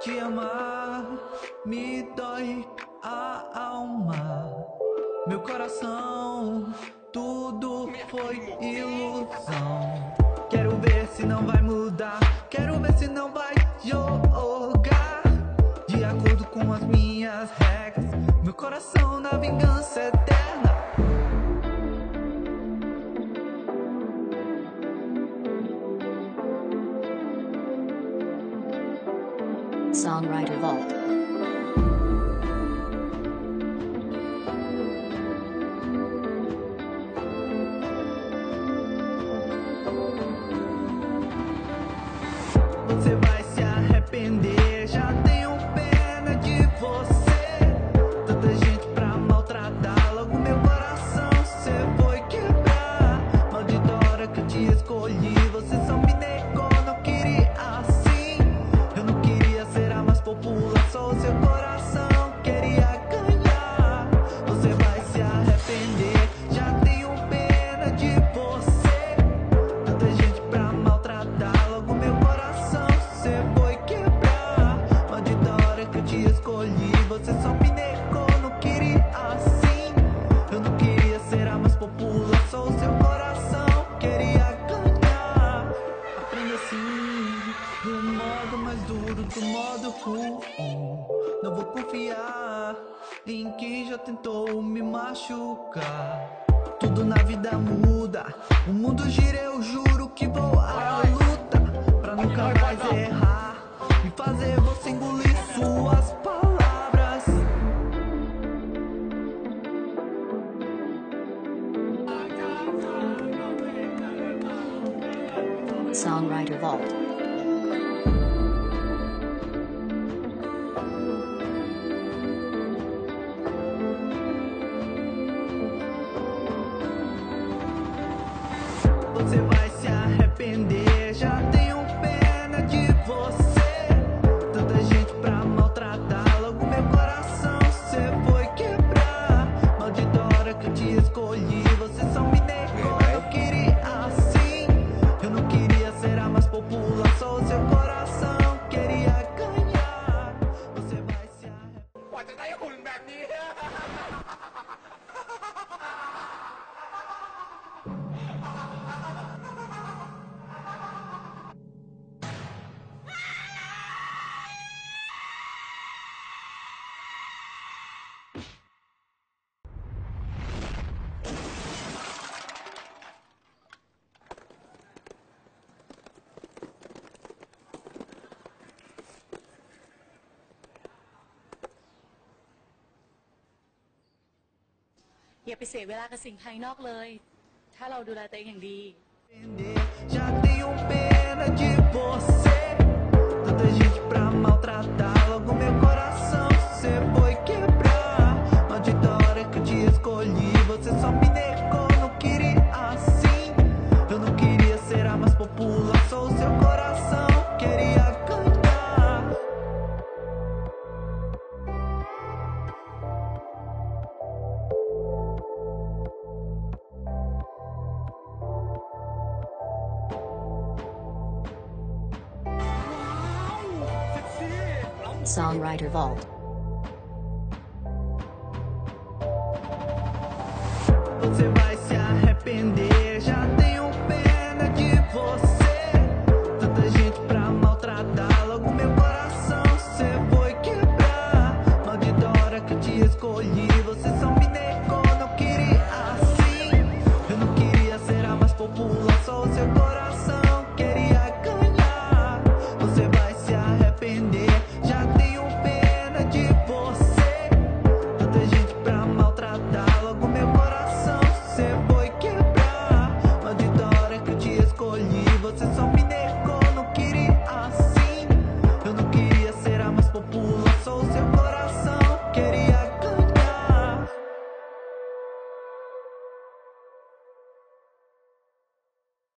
te amar me dói a alma. Meu coração, tudo foi ilusão. Quero ver se não vai mudar. Quero ver se não vai jogar. De acordo com as minhas regras. Meu coração na vingança eterna. Songwriter Vault. Só me negou, não queria assim. Eu não queria ser a mais popular. Só o seu coração queria ganhar. Aprende assim, do modo mais duro, do modo ruim. Não vou confiar em quem já tentou me machucar. Tudo na vida muda, o mundo gira, eu juro que vou Songwriter Vault. อย่าไปเสียเวลากับสิ่งภายนอกเลย ถ้าเราดูแลตัวเองอย่างดี Songwriter Vault.